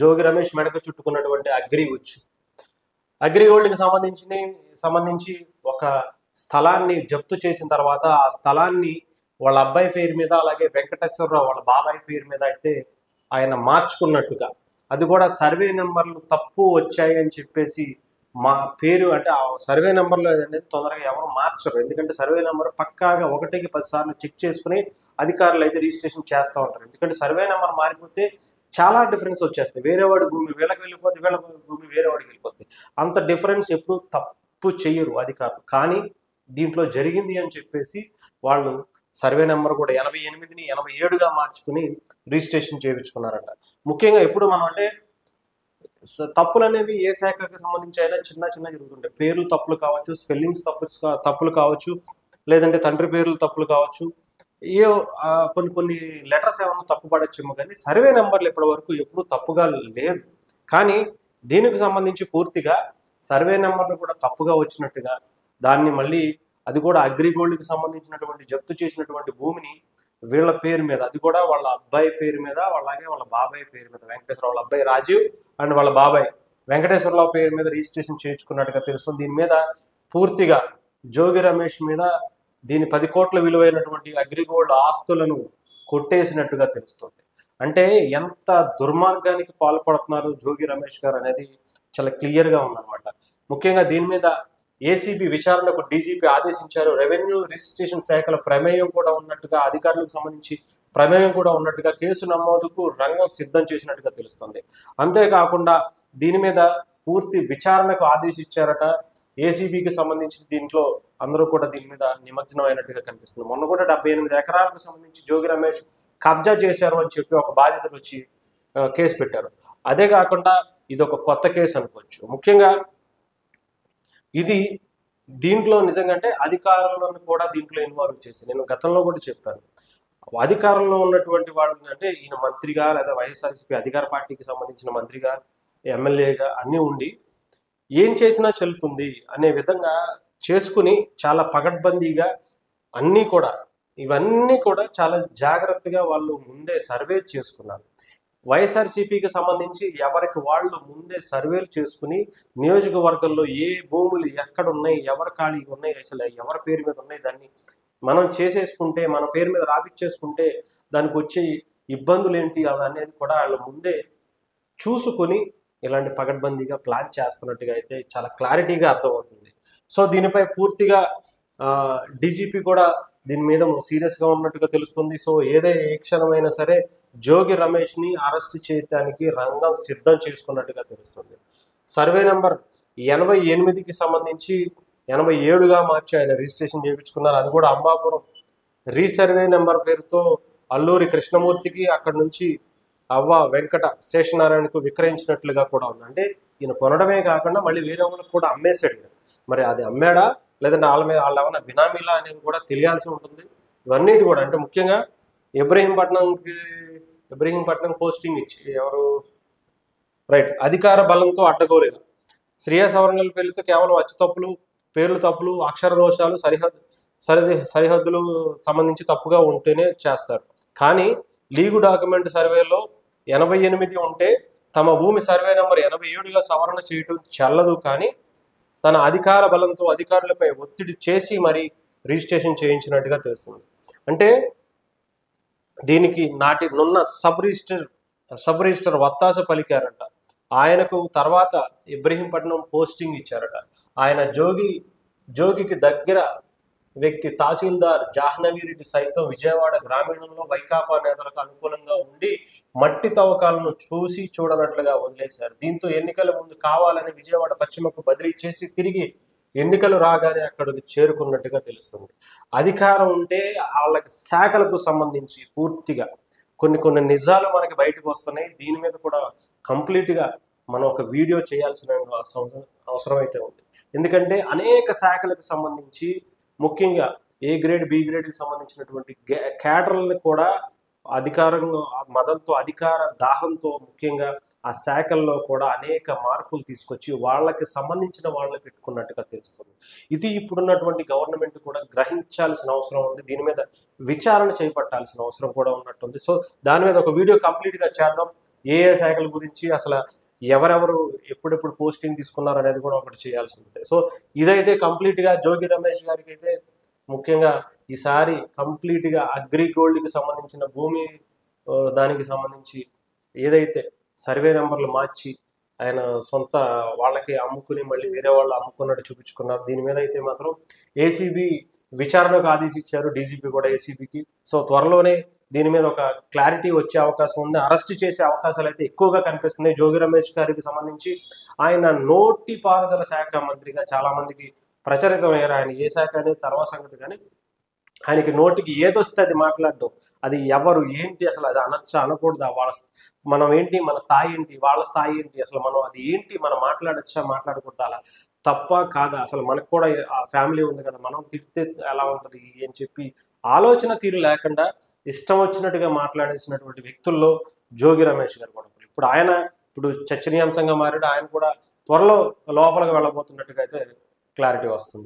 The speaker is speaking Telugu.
జోగి రమేష్ మెడకు చుట్టుకున్నటువంటి అగ్రి ఉచ్చు అగ్రి గోల్డ్కి సంబంధించి సంబంధించి ఒక స్థలాన్ని జప్తు చేసిన తర్వాత ఆ స్థలాన్ని వాళ్ళ అబ్బాయి పేరు మీద అలాగే వెంకటేశ్వరరావు వాళ్ళ బాబాయ్ పేరు మీద అయితే ఆయన మార్చుకున్నట్టుగా. అది కూడా సర్వే నెంబర్లు తప్పు వచ్చాయి అని చెప్పేసి మా పేరు అంటే ఆ సర్వే నెంబర్లు అనేది తొందరగా ఎవరు మార్చరు. ఎందుకంటే సర్వే నెంబర్ పక్కాగా ఒకటికి పది సార్లు చెక్ చేసుకుని అధికారులు అయితే రిజిస్ట్రేషన్ చేస్తూ ఉంటారు. ఎందుకంటే సర్వే నెంబర్ మారిపోతే చాలా డిఫరెన్స్ వచ్చేస్తాయి. వేరే వాడి భూమి వీళ్ళకి వెళ్ళిపోతే వీళ్ళ భూమి వేరే వాడికి వెళ్ళిపోతుంది అంత డిఫరెన్స్ ఎప్పుడు తప్పు చెయ్యరు అధికారులు. కానీ దీంట్లో జరిగింది అని చెప్పేసి వాళ్ళు సర్వే నెంబర్ కూడా ఎనభై ఎనిమిదిని ఎనభై ఏడుగా మార్చుకుని రిజిస్ట్రేషన్ చేయించుకున్నారంట. ముఖ్యంగా ఎప్పుడు మనం అంటే తప్పులు అనేవి ఏ శాఖకి సంబంధించి అయినా చిన్న చిన్న జరుగుతుంటాయి. పేర్లు తప్పులు కావచ్చు స్పెల్లింగ్స్ తప్పు తప్పులు కావచ్చు లేదంటే తండ్రి పేర్లు తప్పులు కావచ్చు ఏ కొన్ని కొన్ని లెటర్స్ ఏమన్నా తప్పు పడచ్చేమో కానీ సర్వే నెంబర్లు ఇప్పటి వరకు ఎప్పుడూ తప్పుగా లేదు కానీ దీనికి సంబంధించి పూర్తిగా సర్వే నెంబర్లు కూడా తప్పుగా వచ్చినట్టుగా దాన్ని మళ్ళీ అది కూడా అగ్రిగోల్డ్కి సంబంధించినటువంటి జప్తు చేసినటువంటి భూమిని వీళ్ళ పేరు మీద అది కూడా వాళ్ళ అబ్బాయి పేరు మీద అలాగే వాళ్ళ బాబాయ్ పేరు మీద వెంకటేశ్వర వాళ్ళ అబ్బాయి రాజీవ్ అండ్ వాళ్ళ బాబాయ్ వెంకటేశ్వరరావు పేరు మీద రిజిస్ట్రేషన్ చేయించుకున్నట్టుగా తెలుస్తుంది. దీని మీద పూర్తిగా జోగి రమేష్ మీద దీని పది కోట్ల విలువైనటువంటి అగ్రిగోల్డ్ ఆస్తులను కొట్టేసినట్టుగా తెలుస్తుంది. అంటే ఎంత దుర్మార్గానికి పాల్పడుతున్నారు జోగి రమేష్ గారు అనేది చాలా క్లియర్గా ఉందన్నమాట. ముఖ్యంగా దీని మీద ఏసీబీ విచారణకు డీజీపీ ఆదేశించారు. రెవెన్యూ రిజిస్ట్రేషన్ శాఖల ప్రమేయం కూడా ఉన్నట్టుగా అధికారులకు సంబంధించి ప్రమేయం కూడా ఉన్నట్టుగా కేసు నమోదుకు రంగం సిద్ధం చేసినట్టుగా తెలుస్తుంది. అంతేకాకుండా దీని మీద పూర్తి విచారణకు ఆదేశించారట ఏసీబీకి సంబంధించిన దీంట్లో అందరూ కూడా దీని మీద నిమగ్నం అయినట్టుగా కనిపిస్తుంది మొన్న కూడా డెబ్బై ఎనిమిది ఎకరాలకు సంబంధించి జోగి రమేష్ కబ్జా చేశారు అని చెప్పి ఒక బాధితులు వచ్చి కేసు పెట్టారు. అదే కాకుండా ఇది ఒక కొత్త కేసు అనుకోవచ్చు. ముఖ్యంగా ఇది దీంట్లో నిజంగా అంటే అధికారులను కూడా దీంట్లో ఇన్వాల్వ్ చేసి నేను గతంలో కూడా చెప్పాను. అధికారంలో ఉన్నటువంటి వాళ్ళని అంటే ఈయన మంత్రిగా లేదా వైఎస్ఆర్సీపీ అధికార పార్టీకి సంబంధించిన మంత్రిగా ఎమ్మెల్యేగా అన్నీ ఉండి ఏం చేసినా చెల్లుతుంది అనే విధంగా చేసుకుని చాలా పగడ్బందీగా అన్నీ కూడా ఇవన్నీ కూడా చాలా జాగ్రత్తగా వాళ్ళు ముందే సర్వే చేసుకున్నారు. వైఎస్ఆర్సీపీకి సంబంధించి ఎవరికి వాళ్ళు ముందే సర్వేలు చేసుకుని నియోజకవర్గంలో ఏ భూములు ఎక్కడ ఉన్నాయి ఎవరి ఖాళీగా ఉన్నాయి అసలు ఎవరి పేరు మీద ఉన్నాయి దాన్ని మనం చేసేసుకుంటే మన పేరు మీద రాపిచ్చేసుకుంటే దానికి వచ్చే ఇబ్బందులు ఏంటి అవి అనేది కూడా వాళ్ళు ముందే చూసుకొని ఇలాంటి పగడ్బందీగా ప్లాన్ చేస్తున్నట్టుగా అయితే చాలా క్లారిటీగా అర్థమవుతుంది. సో దీనిపై పూర్తిగా డీజీపీ కూడా దీని మీద సీరియస్గా ఉన్నట్టుగా తెలుస్తుంది. సో ఏదే ఏ క్షణమైనా సరే జోగి రమేష్ని అరెస్ట్ చేయడానికి రంగం సిద్ధం చేసుకున్నట్టుగా తెలుస్తుంది. సర్వే నెంబర్ ఎనభై ఎనిమిదికి సంబంధించి ఎనభై ఏడుగా మార్చి ఆయన రిజిస్ట్రేషన్ చేయించుకున్నారు. అది కూడా అంబాపురం రీసర్వే నెంబర్ పేరుతో అల్లూరి కృష్ణమూర్తికి అక్కడ నుంచి అవ్వ వెంకట శేషనారాయణకు విక్రయించినట్లుగా కూడా ఉంది. అంటే ఈయన కొనడమే కాకుండా మళ్ళీ వేరే వాళ్ళకి కూడా అమ్మేశాడు మరి అది అమ్మాడా? లేదంటే వాళ్ళ మీద వాళ్ళ ఏమైనా బినామీలా అనేది కూడా తెలియాల్సి ఉంటుంది. ఇవన్నీ కూడా అంటే ముఖ్యంగా ఇబ్రహీంపట్నంకి ఇబ్రహీంపట్నం పోస్టింగ్ ఇచ్చి ఎవరు? రైట్ అధికార బలంతో అడ్డగోలుగా శ్రేయ సవరణల పేర్లతో కేవలం అచ్చు తప్పులు పేర్లు తప్పులు అక్షర దోషాలు సరిహద్దు సరిహద్దు సరిహద్దులు సంబంధించి తప్పుగా ఉంటేనే చేస్తారు. కానీ లీగు డాక్యుమెంట్ సర్వేలో ఎనభై ఎనిమిది ఉంటే తమ భూమి సర్వే నెంబర్ ఎనభై ఏడుగా సవరణ చేయటం చెల్లదు కానీ తన అధికార బలంతో అధికారులపై ఒత్తిడి చేసి మరి రిజిస్ట్రేషన్ చేయించినట్టుగా తెలుస్తుంది. అంటే దీనికి నాటి నున్న సబ్ రిజిస్టర్ సబ్ రిజిస్టర్ వత్తాస పలికారట. ఆయనకు తర్వాత ఇబ్రహీంపట్నం పోస్టింగ్ ఇచ్చారట. ఆయన జోగి జోగికి దగ్గర వ్యక్తి తహసీల్దార్ జాహ్నవీరెడ్డి సైతం విజయవాడ గ్రామీణంలో వైకాపా నేతలకు అనుకూలంగా ఉండి మట్టి తవ్వకాలను చూసి చూడనట్లుగా వదిలేశారు. దీంతో ఎన్నికల ముందు కావాలని విజయవాడ పశ్చిమకు బదిలీ చేసి తిరిగి ఎన్నికలు రాగానే అక్కడికి చేరుకున్నట్టుగా తెలుస్తుంది. అధికారం ఉంటే వాళ్ళకి శాఖలకు సంబంధించి పూర్తిగా కొన్ని కొన్ని నిజాలు మనకి బయటకు వస్తున్నాయి. దీని మీద కూడా కంప్లీట్గా మనం ఒక వీడియో చేయాల్సిన అవసరం అవసరం అయితే ఉంది. ఎందుకంటే అనేక శాఖలకు సంబంధించి ముఖ్యంగా ఏ గ్రేడ్ బి గ్రేడ్కి సంబంధించినటువంటి క్యాడర్లను కూడా అధికారంగా ఆ మదంతో అధికార దాహంతో ముఖ్యంగా ఆ శాఖల్లో కూడా అనేక మార్పులు తీసుకొచ్చి వాళ్ళకి సంబంధించిన వాళ్ళని పెట్టుకున్నట్టుగా తెలుస్తుంది. ఇది ఇప్పుడున్నటువంటి గవర్నమెంట్ కూడా గ్రహించాల్సిన అవసరం ఉంది. దీని మీద విచారణ చేపట్టాల్సిన అవసరం కూడా ఉన్నట్టుంది. సో దాని మీద ఒక వీడియో కంప్లీట్గా చేద్దాం. ఏ ఏ శాఖల గురించి అసలు ఎవరెవరు ఎప్పుడెప్పుడు పోస్టింగ్ తీసుకున్నారు అనేది కూడా ఒకటి చేయాల్సి ఉంటుంది. సో ఇదైతే కంప్లీట్గా గా జోగి రమేష్ గారికి అయితే ముఖ్యంగా ఈసారి కంప్లీట్గా అగ్రి కి సంబంధించిన భూమి దానికి సంబంధించి ఏదైతే సర్వే నెంబర్లు మార్చి ఆయన సొంత వాళ్ళకి అమ్ముకుని మళ్ళీ వేరే వాళ్ళు అమ్ముకున్నట్టు చూపించుకున్నారు. దీని మీద అయితే మాత్రం ఏసీబీ విచారణకు ఆదేశించారు. డీజీపీ కూడా ఏసీబీకి. సో త్వరలోనే దీని మీద ఒక క్లారిటీ వచ్చే అవకాశం ఉంది. అరెస్ట్ చేసే అవకాశాలు అయితే ఎక్కువగా కనిపిస్తున్నాయి. జోగి రమేష్ గారికి సంబంధించి ఆయన నోటి పారుదల శాఖ మంత్రిగా చాలా మందికి ప్రచరితమయ్యారు. ఆయన ఏ శాఖ అనేది తర్వాత సంగతి కానీ ఆయనకి నోటికి ఏదొస్తే అది మాట్లాడడం. అది ఎవరు ఏంటి అసలు అది అనొచ్చా అనకూడదా? వాళ్ళ మనం ఏంటి మన స్థాయి ఏంటి వాళ్ళ స్థాయి ఏంటి అసలు మనం అది ఏంటి మనం మాట్లాడచ్చా మాట్లాడకూడదా అలా తప్ప కాదా? అసలు మనకు కూడా ఆ ఫ్యామిలీ ఉంది కదా మనం తిడితే ఎలా ఉంటుంది అని చెప్పి ఆలోచన తీరు లేకుండా ఇష్టం వచ్చినట్టుగా మాట్లాడేసినటువంటి వ్యక్తుల్లో జోగి రమేష్ గారు కూడా ఇప్పుడు ఆయన ఇప్పుడు చర్చనీయాంశంగా మారాడు. ఆయన కూడా త్వరలో లోపలికి వెళ్ళబోతున్నట్టుగా అయితే క్లారిటీ వస్తుంది